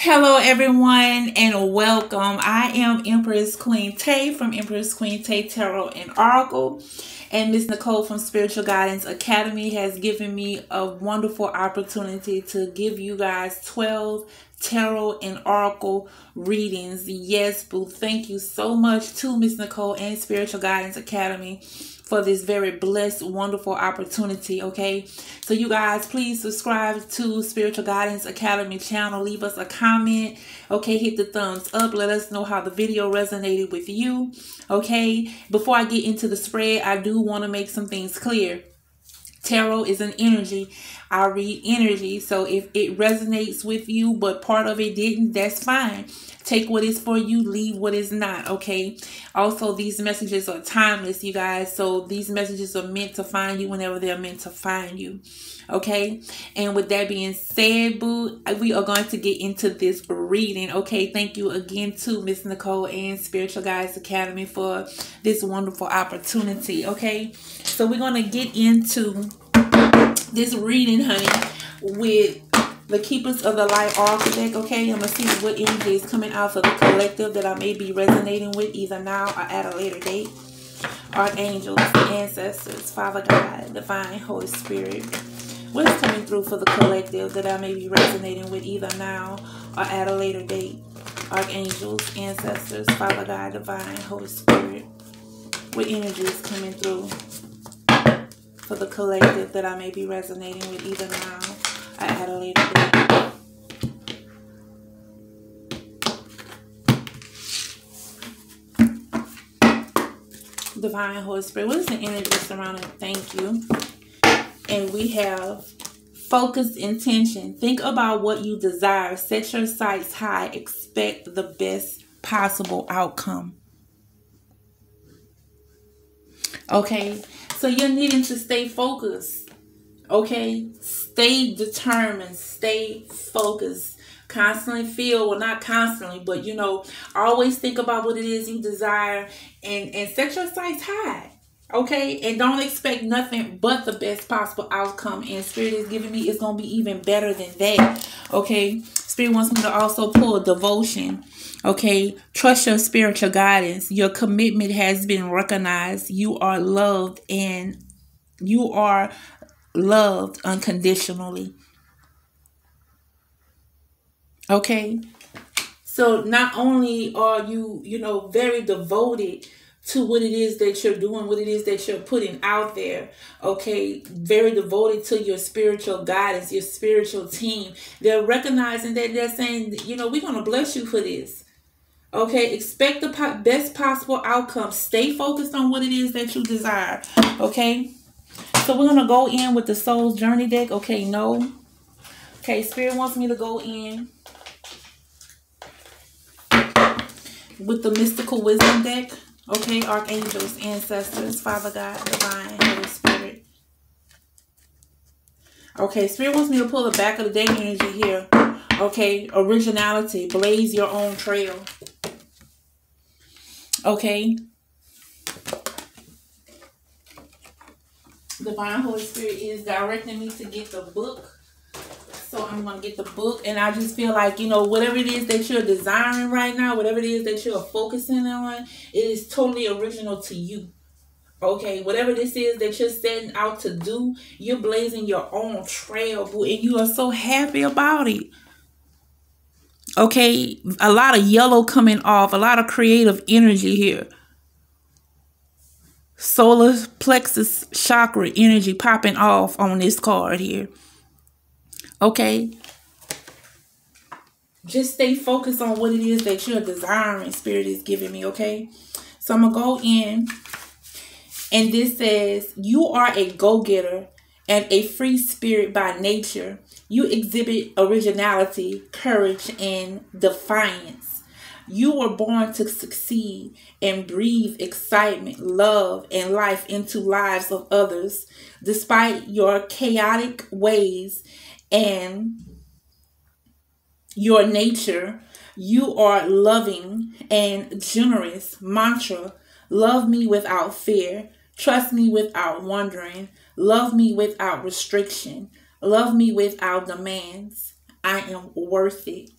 Hello, everyone, and welcome. I am Empress Queen Tae from Empress Queen Tae Tarot and Oracle. And Miss Necole from Spiritual Guidance Academy has given me a wonderful opportunity to give you guys 12 tarot and oracle readings. Yes, boo. Thank you so much to Miss Necole and Spiritual Guidance Academy for this very blessed, wonderful opportunity. Okay, so you guys, please subscribe to Spiritual Guidance Academy channel. Leave us a comment. Okay, hit the thumbs up. Let us know how the video resonated with you. Okay, before I get into the spread, I do want to make some things clear. Tarot is an energy. I read energy. So if it resonates with you, but part of it didn't, that's fine. Take what is for you, leave what is not, okay? Also, these messages are timeless, you guys. So these messages are meant to find you whenever they're meant to find you, okay? And with that being said, boo, we are going to get into this reading, okay? Thank you again to Miss Necole and Spiritual Guides Academy for this wonderful opportunity, okay? So we're going to get into this reading, honey, with the Keepers of the Light Oracle deck, okay? I'm going to see what energy is coming out for the collective that I may be resonating with either now or at a later date. Archangels, ancestors, Father God, Divine, Holy Spirit. What is coming through for the collective that I may be resonating with either now or at a later date? Archangels, ancestors, Father God, Divine, Holy Spirit. What energy is coming through for the collective that I may be resonating with either now I had a later date. Divine Holy Spirit. What is the energy surrounding? Thank you. And we have focused intention. Think about what you desire. Set your sights high. Expect the best possible outcome. Okay, so you're needing to stay focused. Okay? Stay determined. Stay focused. Constantly feel, well, not constantly, but you know, always think about what it is you desire and, and set your sights high. Okay, and don't expect nothing but the best possible outcome. And Spirit is giving me it's gonna be even better than that. Okay, Spirit wants me to also pull devotion. Okay, trust your spiritual guidance. Your commitment has been recognized. You are loved and you are loved unconditionally. Okay? So not only are you, you know, very devoted to what it is that you're doing, what it is that you're putting out there. Okay, very devoted to your spiritual guidance, your spiritual team. They're recognizing that they're saying, you know, we're going to bless you for this. Okay, expect the po- best possible outcome. Stay focused on what it is that you desire. Okay, so we're going to go in with the Soul's Journey deck. Okay, no. Okay, Spirit wants me to go in with the Mystical Wisdom deck. Okay, Archangels, Ancestors, Father God, Divine, Holy Spirit. Okay, Spirit wants me to pull the back of the day energy here. Okay, originality, blaze your own trail. Okay, Divine Holy Spirit is directing me to get the book. So I'm going to get the book. And I just feel like, you know, whatever it is that you're desiring right now, whatever it is that you're focusing on, it is totally original to you. Okay, whatever this is that you're setting out to do, you're blazing your own trail, and you are so happy about it. Okay, a lot of yellow coming off, a lot of creative energy here solar plexus chakra energy popping off on this card here. Okay. Just stay focused on what it is that you're desiring, Spirit is giving me, okay? So I'm going to go in, and this says, You are a go getter and a free spirit by nature. You exhibit originality, courage, and defiance. You were born to succeed and breathe excitement, love, and life into lives of others. Despite your chaotic ways and your nature, you are loving and generous. Mantra Love me without fear. Trust me without wondering. Love me without restriction. Love me without demands. I am worth it.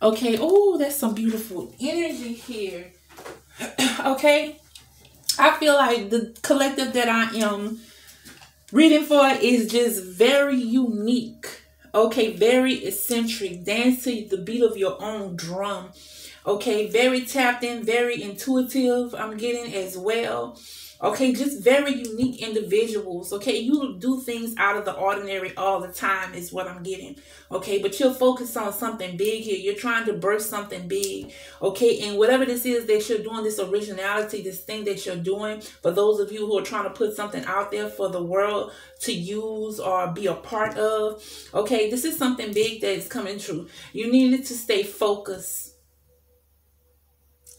Okay. Oh, that's some beautiful energy here. okay. I feel like the collective that I am reading for is just very unique. Okay, very eccentric. Dance to the beat of your own drum. Okay, very tapped in, very intuitive. I'm getting as well. Okay, just very unique individuals. Okay, you do things out of the ordinary all the time, is what I'm getting. Okay, but you're focused on something big here. You're trying to burst something big. Okay, and whatever this is that you're doing, this originality, this thing that you're doing, for those of you who are trying to put something out there for the world to use or be a part of, okay, this is something big that is coming true. You needed to stay focused.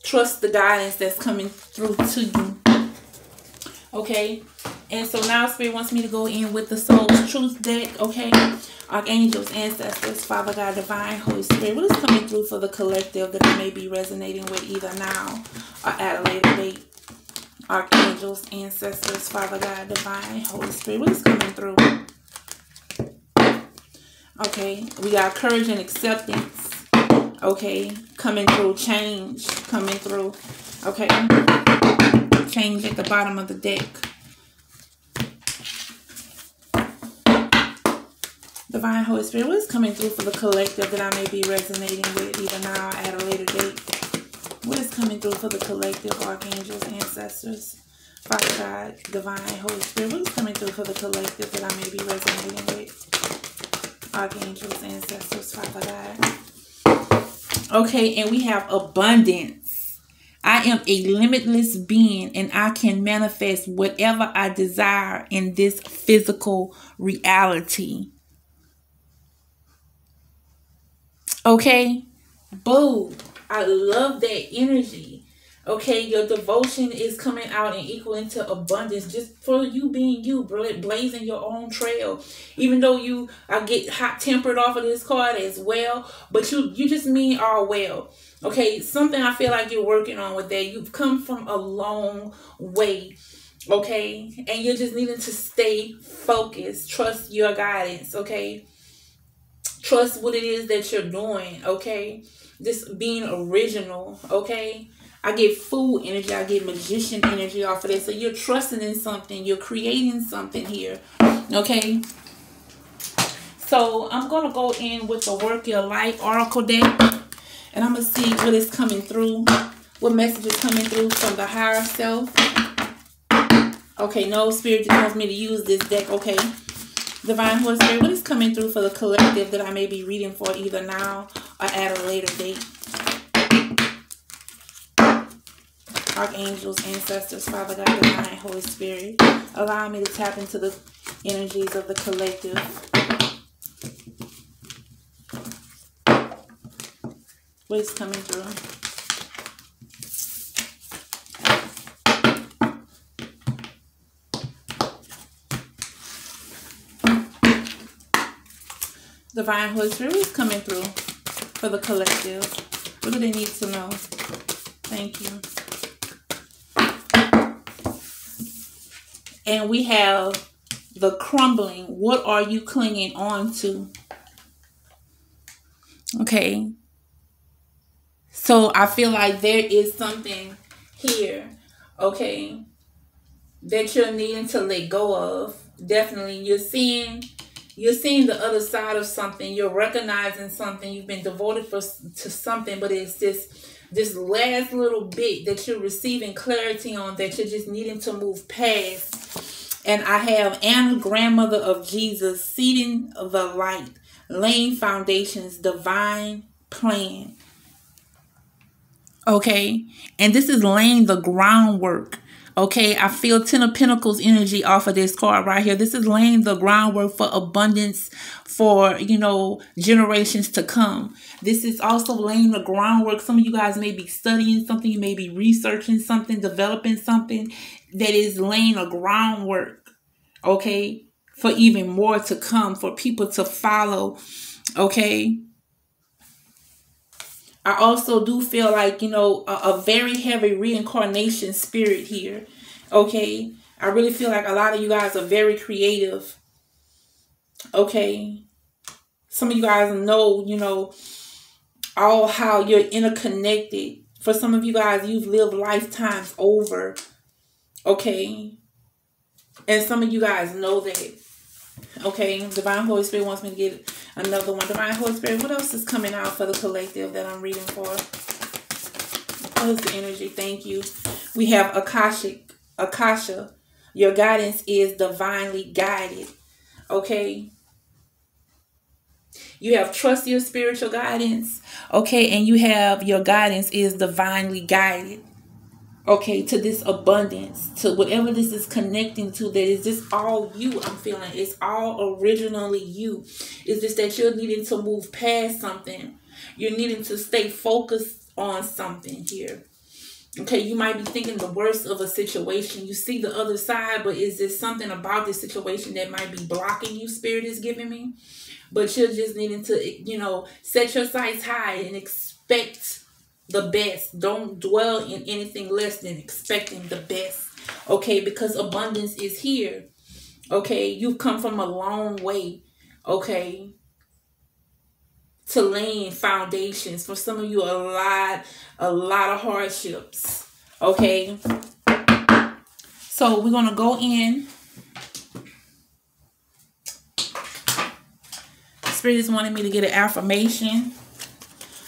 Trust the guidance that's coming through to you okay? And so now spirit wants me to go in with the soul's truth deck okay? Archangels ancestors father god divine holy spirit. What is coming through for the collective that I may be resonating with either now or at a later date? Archangels ancestors father god divine holy spirit. What is coming through? Okay we got courage and acceptance okay? Coming through change coming through okay change at the bottom of the deck. Divine Holy Spirit, what is coming through for the collective that I may be resonating with either now or at a later date? What is coming through for the collective, archangels, ancestors, Father God, Divine Holy Spirit? What is coming through for the collective that I may be resonating with? Archangels, ancestors, Father God. Okay, and we have abundance. I am a limitless being and I can manifest whatever I desire in this physical reality. Okay? Boo. I love that energy. Okay, your devotion is coming out and equal into abundance just for you being you, blazing your own trail. Even though you I get hot tempered off of this card as well, but you you just mean all well. Okay, something I feel like you're working on with that. You've come from a long way. Okay, and you're just needing to stay focused. Trust your guidance. Okay, trust what it is that you're doing. Okay, just being original. Okay. I get fool energy, I get magician energy off of this. So you're trusting in something, you're creating something here. Okay. So I'm gonna go in with the work your light oracle deck. And I'm going to see what is coming through. What message is coming through from the higher self. Okay, no spirit wants me to use this deck. Okay. Divine Holy Spirit, what is coming through for the collective that I may be reading for either now or at a later date? Archangels, ancestors, Father God, Divine Holy Spirit, allow me to tap into the energies of the collective what is coming through. Divine Holy Spirit is coming through for the collective. What do they need to know? Thank you. And we have the crumbling. What are you clinging on to? Okay. So I feel like there is something here, okay, that you're needing to let go of. Definitely, you're seeing you're seeing the other side of something. You're recognizing something. You've been devoted for to something, but it's this this last little bit that you're receiving clarity on that you're just needing to move past. And I have Anna, grandmother of Jesus, seeding the light, laying foundations, divine plan. Okay. And this is laying the groundwork. Okay. I feel Ten of Pentacles energy off of this card right here. This is laying the groundwork for abundance for, you know, generations to come. This is also laying the groundwork. Some of you guys may be studying something. You may be researching something, developing something that is laying a groundwork. Okay. For even more to come, for people to follow. Okay I also do feel like, you know, a, a very heavy reincarnation spirit here. Okay. I really feel like a lot of you guys are very creative. Okay. Some of you guys know, you know, all how you're interconnected. For some of you guys, you've lived lifetimes over. Okay. And some of you guys know that. Okay. Divine Holy Spirit wants me to get another one. Divine Holy Spirit, what else is coming out for the collective that I'm reading for? What is the energy? Thank you. We have Akashic, Akasha. Your guidance is divinely guided. Okay. You have trust your spiritual guidance. Okay. And you have your guidance is divinely guided. Okay. To this abundance, to whatever this is connecting to, that is just all you. I'm feeling it's all originally you. It's just that you're needing to move past something. You're needing to stay focused on something here. Okay, you might be thinking the worst of a situation. You see the other side, but is there something about this situation that might be blocking you? Spirit is giving me, but you're just needing to, you know, set your sights high and expect the best. Don't dwell in anything less than expecting the best. Okay, because abundance is here. Okay, you've come from a long way. Okay, to laying foundations. For some of you, a lot, a lot of hardships. Okay. So we're gonna go in. Spirit is wanting me to get an affirmation.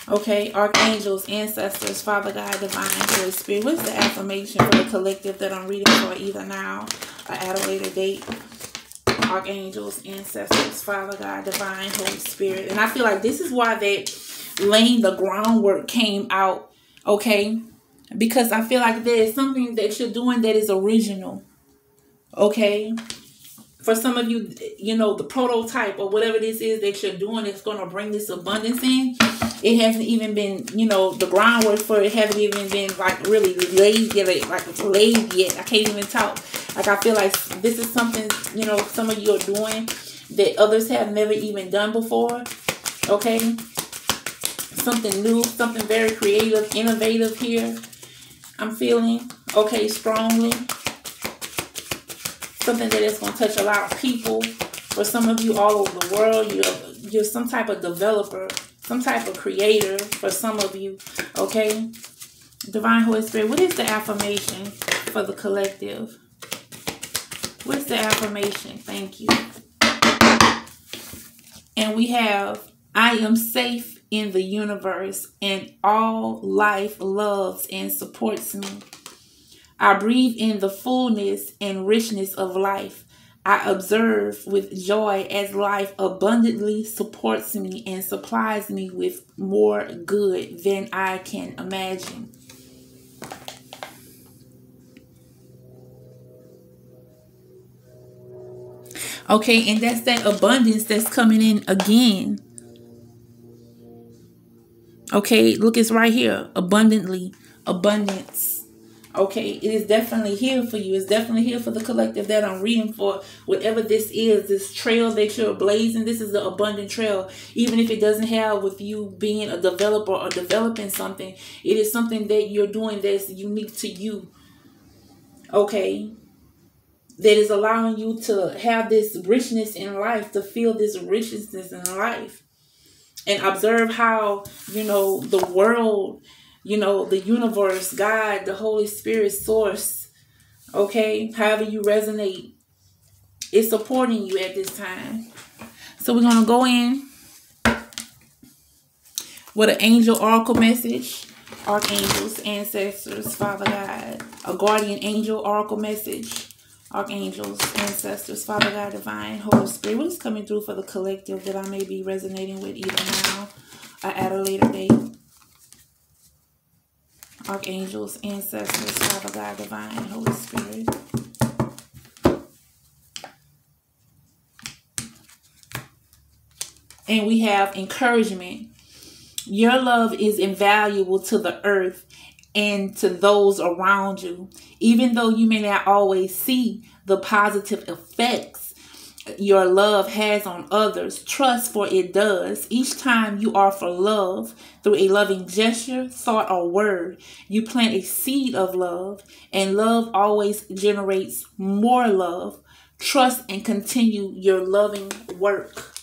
Okay, archangels, ancestors, Father God, divine, Holy Spirit. What's the affirmation for the collective that I'm reading for either now or at a later date? archangels, ancestors, Father God, divine, Holy Spirit. And I feel like this is why that laying the groundwork came out, okay? Because I feel like there is something that you're doing that is original, okay? For some of you, you know, the prototype or whatever this is that you're doing is going to bring this abundance in. It hasn't even been, you know, the groundwork for it hasn't even been like really laid yet, like laid yet. I can't even talk like I feel like this is something, you know, some of you are doing that others have never even done before. Okay? Something new, something very creative, innovative here. I'm feeling, okay, strongly. Something that is going to touch a lot of people. For some of you all over the world, you're, you're some type of developer, some type of creator for some of you, okay? Divine Holy Spirit, what is the affirmation for the collective? What's the affirmation? Thank you. And we have, I am safe in the universe, and all life loves and supports me. I breathe in the fullness and richness of life. I observe with joy as life abundantly supports me and supplies me with more good than I can imagine. Okay, and that's that abundance that's coming in again. Okay, look, it's right here. Abundantly, abundance. Okay, it is definitely here for you. It's definitely here for the collective that I'm reading for. Whatever this is, this trail that you're blazing, this is the abundant trail. Even if it doesn't have with you being a developer or developing something, it is something that you're doing that's unique to you. Okay, that is allowing you to have this richness in life, to feel this richness in life. And observe how, you know, the world, you know, the universe, God, the Holy Spirit, source, okay, however you resonate, is supporting you at this time. So we're going to go in with an angel oracle message, archangels, ancestors, Father God, a guardian angel oracle message archangels, ancestors, Father God, divine, Holy Spirit. What is coming through for the collective that I may be resonating with either now or at a later date? Archangels, ancestors, Father God, divine, Holy Spirit. And we have encouragement. Your love is invaluable to the earth and to those around you. Even though you may not always see the positive effects your love has on others, trust for it does. Each time you offer love through a loving gesture, thought, or word, you plant a seed of love, and love always generates more love. Trust and continue your loving work.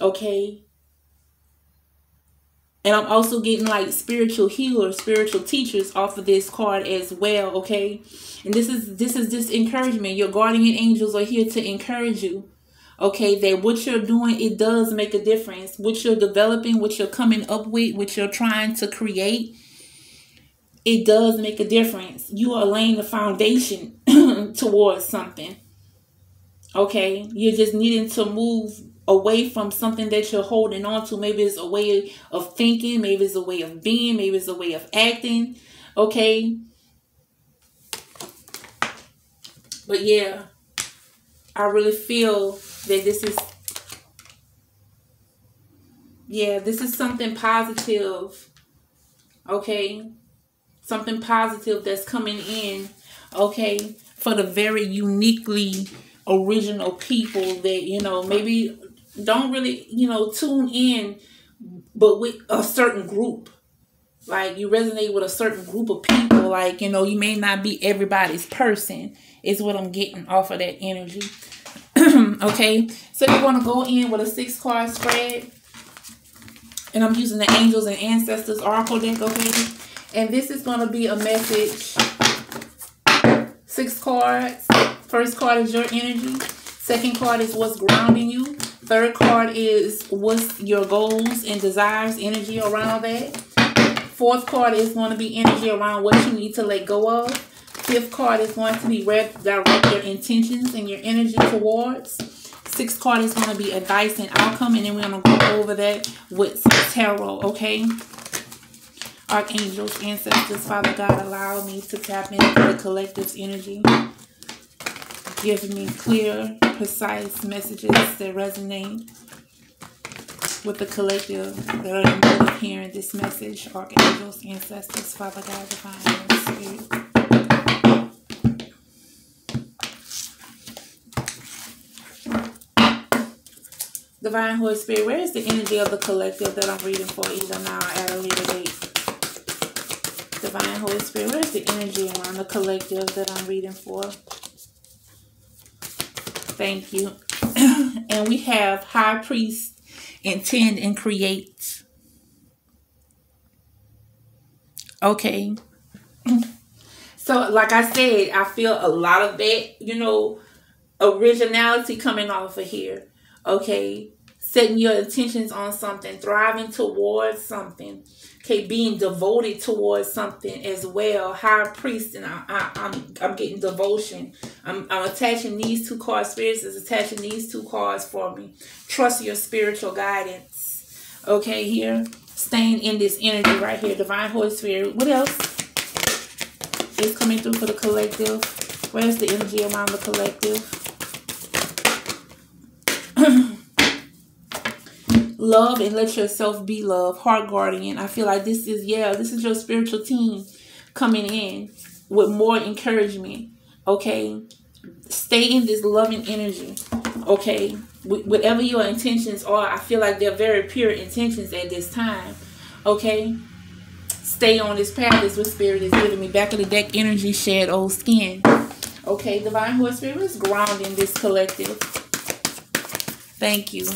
Okay? And I'm also getting like spiritual healers, spiritual teachers off of this card as well, okay? And this is this is just encouragement. Your guardian angels are here to encourage you. Okay, that what you're doing, it does make a difference. What you're developing, what you're coming up with, what you're trying to create, it does make a difference. You are laying the foundation towards something. Okay, you're just needing to move away from something that you're holding on to. Maybe it's a way of thinking, maybe it's a way of being, maybe it's a way of acting. Okay. But yeah, I really feel that this is yeah, this is something positive. Okay? Something positive that's coming in, okay, for the very uniquely original people that, you know, maybe don't really, you know, tune in, but with a certain group. Like you resonate with a certain group of people. Like, you know, you may not be everybody's person, is what I'm getting off of that energy. okay, so you want to go in with a six card spread. And I'm using the Angels and Ancestors Oracle deck, okay? And this is going to be a message. Six cards. First card is your energy. Second card is what's grounding you. Third card is what's your goals and desires, energy around that. Fourth card is going to be energy around what you need to let go of. Fifth card is going to be direct your intentions and your energy towards. Sixth card is going to be advice and outcome. And then we're going to go over that with tarot, okay? Archangels, ancestors, Father God, allow me to tap into the collective's energy. Give me clear, precise messages that resonate with the collective that are in hearing this message. Archangels, ancestors, Father God, Divine Spirit. Divine Holy Spirit, where is the energy of the collective that I'm reading for either now or at a later date? Divine Holy Spirit, where is the energy around the collective that I'm reading for? Thank you. and we have High Priest, Intend and Create. Okay. So, like I said, I feel a lot of that, you know, originality coming off of here. Okay. Setting your intentions on something, thriving towards something okay, being devoted towards something as well. High priest, and I, I, I'm, I'm getting devotion. I'm, I'm attaching these two cards. Spirits is attaching these two cards for me. Trust your spiritual guidance. Okay, here, staying in this energy right here. Divine Holy Spirit. What else is coming through for the collective? Where's the energy around the collective? Love and let yourself be love. Heart guardian. I feel like this is yeah this is your spiritual team coming in with more encouragement okay? Stay in this loving energy okay? Whatever your intentions are i feel like they're very pure intentions at this time okay? Stay on this path this what spirit is giving me. Back of the deck energy shed old skin okay? Divine horse spirit is grounding this collective. Thank you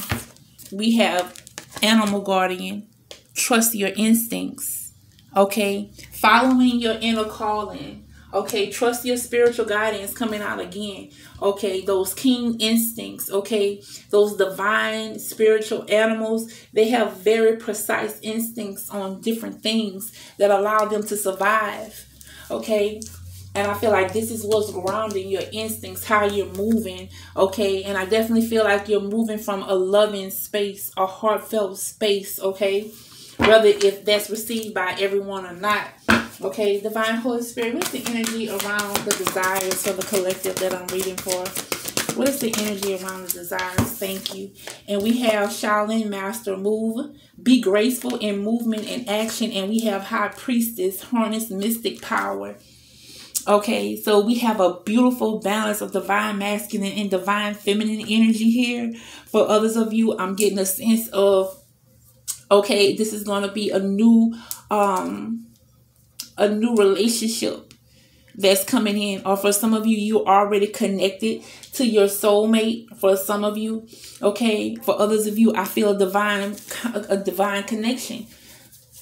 we have animal guardian, trust your instincts. Okay, following your inner calling. Okay, trust your spiritual guidance coming out again. Okay, those king instincts. Okay, those divine spiritual animals, they have very precise instincts on different things that allow them to survive. Okay, and I feel like this is what's grounding your instincts, how you're moving. Okay. And I definitely feel like you're moving from a loving space, a heartfelt space. Okay. Whether if that's received by everyone or not. Okay. Divine Holy Spirit, what's the energy around the desires for the collective that I'm reading for? What is the energy around the desires? Thank you. And we have Shaolin Master Move. Be graceful in movement and action. And we have High Priestess Harness Mystic Power. Okay, so we have a beautiful balance of divine masculine and divine feminine energy here. For others of you, I'm getting a sense of okay, this is going to be a new um a new relationship that's coming in or for some of you you already connected to your soulmate for some of you okay for others of you i feel a divine a divine connection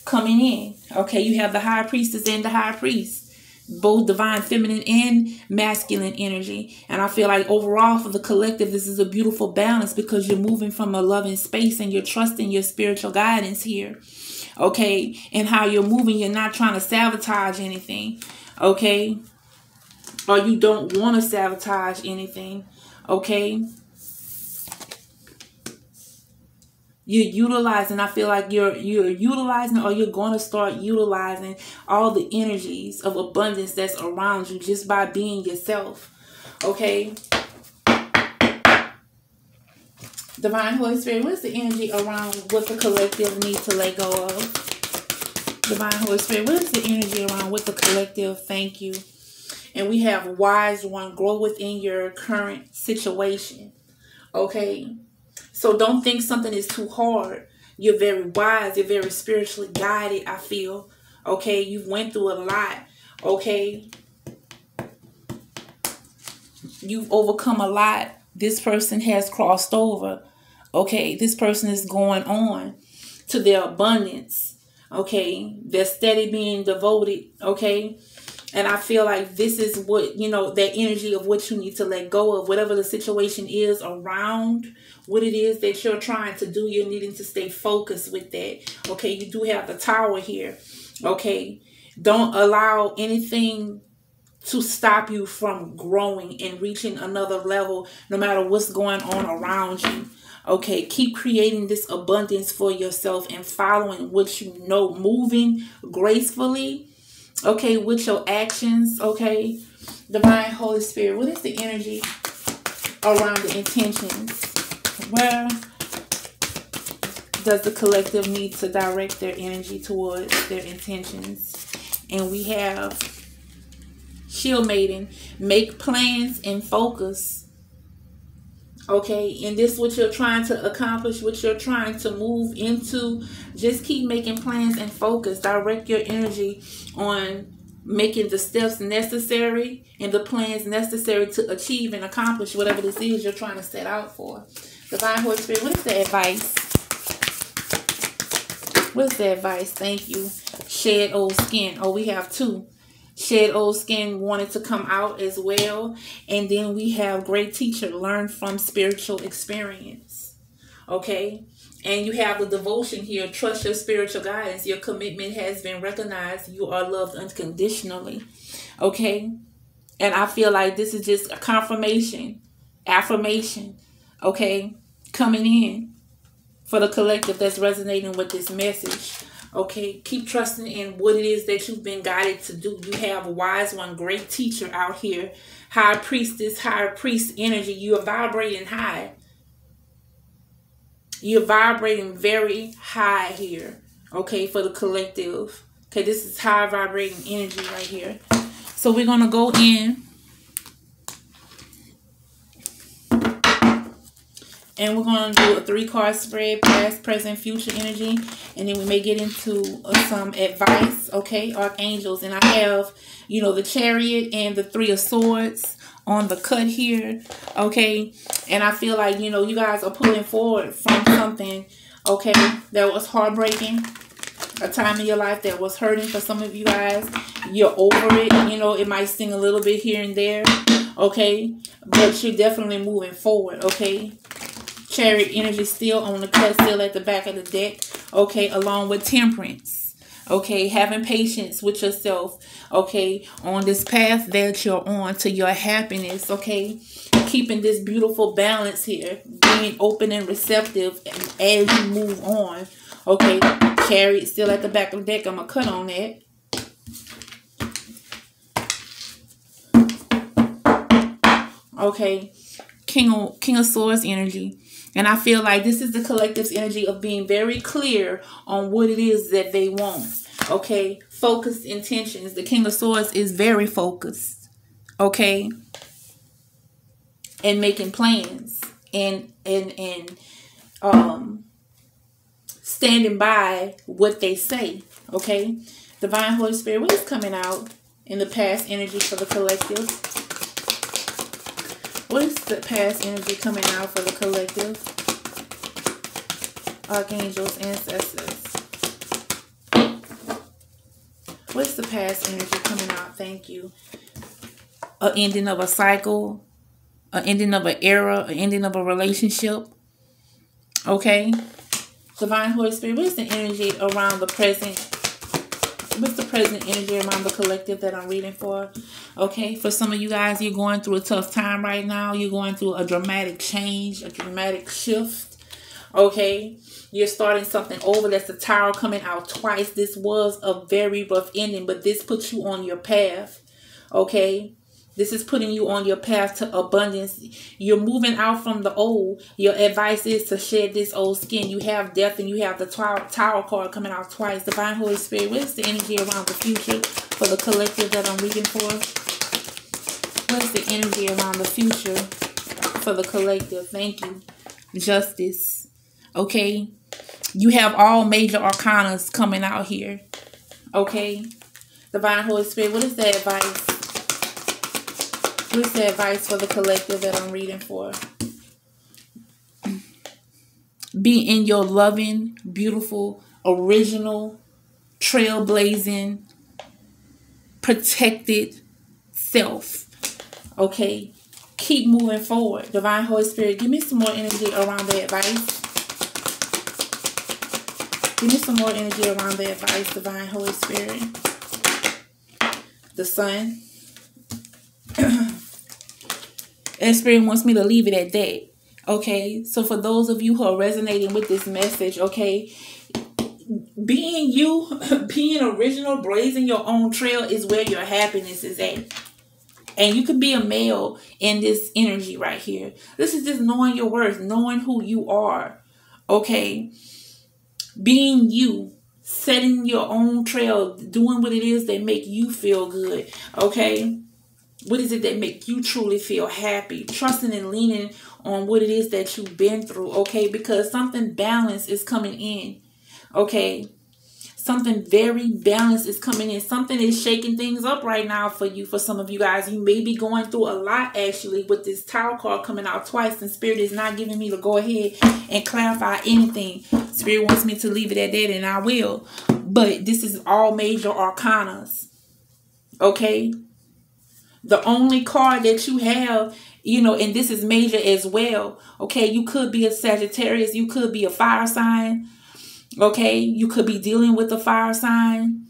coming in. Okay, you have the high priestess and the high priest both divine feminine and masculine energy. And I feel like overall for the collective, this is a beautiful balance because you're moving from a loving space and you're trusting your spiritual guidance here. Okay. And how you're moving, you're not trying to sabotage anything. Okay. Or you don't want to sabotage anything. Okay. You're utilizing i feel like you're you're utilizing or you're going to start utilizing all the energies of abundance that's around you just by being yourself okay? Divine holy spirit what's the energy around what the collective needs to let go of? Divine holy spirit what is the energy around what the collective thank you? And we have wise one grow within your current situation okay so don't think something is too hard. You're very wise. You're very spiritually guided, I feel. Okay. You've went through a lot. Okay. You've overcome a lot. This person has crossed over. Okay. This person is going on to their abundance. Okay. They're steady being devoted. Okay. And I feel like this is what, you know, that energy of what you need to let go of, whatever the situation is around what it is that you're trying to do. You're needing to stay focused with that. Okay. You do have the tower here. Okay. Don't allow anything to stop you from growing and reaching another level, no matter what's going on around you. Okay, keep creating this abundance for yourself and following what you know, moving gracefully okay, with your actions, okay? Divine Holy Spirit, what is the energy around the intentions? Where does the collective need to direct their energy towards their intentions? And we have Shield Maiden, make plans and focus okay and this what you're trying to accomplish what you're trying to move into. Just keep making plans and focus. Direct your energy on making the steps necessary and the plans necessary to achieve and accomplish whatever this is you're trying to set out for. Divine holy spirit what is the advice? What's the advice? Thank you. Shed old skin. Oh we have two Shed Old Skin wanted to come out as well. And then we have Great Teacher, Learn from Spiritual Experience. Okay? And you have the devotion here, Trust your spiritual guidance. Your commitment has been recognized. You are loved unconditionally. Okay? And I feel like this is just a confirmation, affirmation, okay, coming in for the collective that's resonating with this message. Okay, keep trusting in what it is that you've been guided to do. You have a wise one, great teacher out here, high priestess, high priest energy. You are vibrating high. You're vibrating very high here. Okay, for the collective. Okay, this is high vibrating energy right here. So we're gonna go in And we're going to do a three card spread, past, present, future energy. And then we may get into uh, some advice, okay, archangels. And I have, you know, the chariot and the three of swords on the cut here, okay. And I feel like, you know, you guys are pulling forward from something, okay, that was heartbreaking. A time in your life that was hurting for some of you guys. You're over it. You know, it might sting a little bit here and there, okay. But you're definitely moving forward, okay chariot energy still on the cut, still at the back of the deck. Okay, along with temperance. Okay, having patience with yourself. Okay, on this path that you're on to your happiness. Okay, keeping this beautiful balance here, being open and receptive as you move on. Okay, chariot still at the back of the deck. I'm gonna cut on that. Okay, King of King of Swords energy. And I feel like this is the collective's energy of being very clear on what it is that they want. Okay. Focused intentions. The King of Swords is very focused. Okay. And making plans and and and um standing by what they say. Okay. Divine Holy Spirit, what is coming out in the past energy for the collective? What is the past energy coming out for the collective? Archangels, ancestors. What's the past energy coming out? Thank you. A ending of a cycle, an ending of an era, an ending of a relationship. Okay. Divine Holy Spirit, what is the energy around the present? What's the present energy around the collective that I'm reading for? Okay, for some of you guys, you're going through a tough time right now. You're going through a dramatic change, a dramatic shift. Okay, you're starting something over. That's the tower coming out twice. This was a very rough ending, but this puts you on your path. Okay, this is putting you on your path to abundance. You're moving out from the old. Your advice is to shed this old skin. You have death and you have the tower, card coming out twice. Divine Holy Spirit, what is the energy around the future for the collective that I'm reading for? What is the energy around the future for the collective? Thank you. Justice. Okay. You have all major arcanas coming out here. Okay. Divine Holy Spirit, what is the advice? What's the advice for the collective that I'm reading for? Be in your loving, beautiful, original, trailblazing, protected self. Okay? Keep moving forward. Divine Holy Spirit, give me some more energy around the advice. Give me some more energy around the advice, Divine Holy Spirit. The Sun. And Spirit wants me to leave it at that. Okay. So for those of you who are resonating with this message, okay, being you, being original, blazing your own trail is where your happiness is at. And you can be a male in this energy right here. This is just knowing your worth, knowing who you are. Okay. Being you, setting your own trail, doing what it is that make you feel good. Okay. What is it that make you truly feel happy? Trusting and leaning on what it is that you've been through, okay? Because something balanced is coming in, okay? Something very balanced is coming in. Something is shaking things up right now for you, for some of you guys. You may be going through a lot actually with this tower card coming out twice, and Spirit is not giving me to go ahead and clarify anything. Spirit wants me to leave it at that, and I will. But this is all major arcanas, okay? The only card that you have you know and this is major as well okay? You could be a sagittarius you could be a fire sign okay? You could be dealing with a fire sign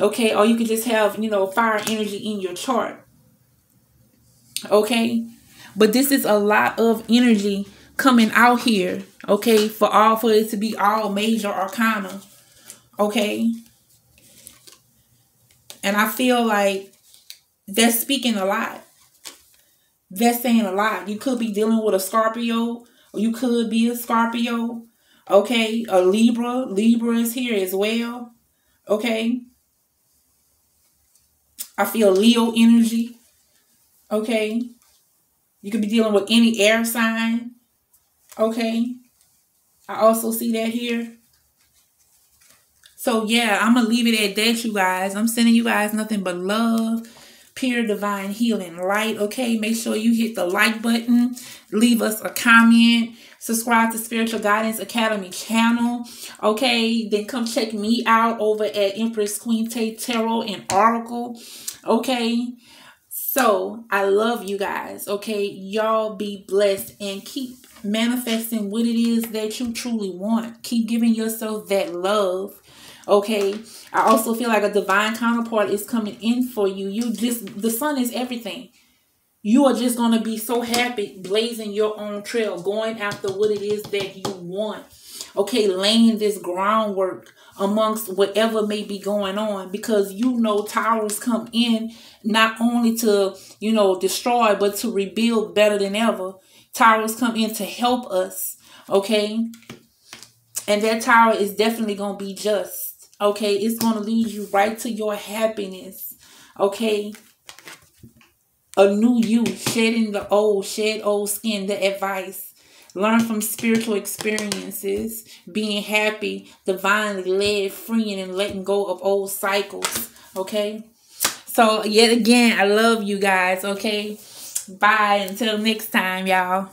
okay? Or you could just have you know fire energy in your chart okay? But this is a lot of energy coming out here okay? For all for it to be all major arcana okay? And i feel like that's speaking a lot. That's saying a lot. You could be dealing with a Scorpio, or you could be a Scorpio. Okay, a Libra. Libra is here as well. Okay. I feel Leo energy. Okay. You could be dealing with any air sign. Okay. I also see that here. So yeah, I'm gonna leave it at that, you guys. I'm sending you guys nothing but love pure divine healing light okay make sure you hit the like button leave us a comment subscribe to spiritual guidance academy channel okay? Then come check me out over at empress queen tae tarot and oracle okay? So i love you guys okay? Y'all be blessed and keep manifesting what it is that you truly want. Keep giving yourself that love Okay. I also feel like a divine counterpart is coming in for you. You just, the sun is everything. You are just going to be so happy blazing your own trail, going after what it is that you want. Okay. Laying this groundwork amongst whatever may be going on because you know towers come in not only to, you know, destroy, but to rebuild better than ever. Towers come in to help us. Okay. And that tower is definitely going to be just. Okay, it's going to lead you right to your happiness. Okay, a new you, shedding the old, shed old skin, the advice. Learn from spiritual experiences, being happy, divinely led, freeing, and letting go of old cycles. Okay, so yet again, I love you guys. Okay, bye until next time, y'all.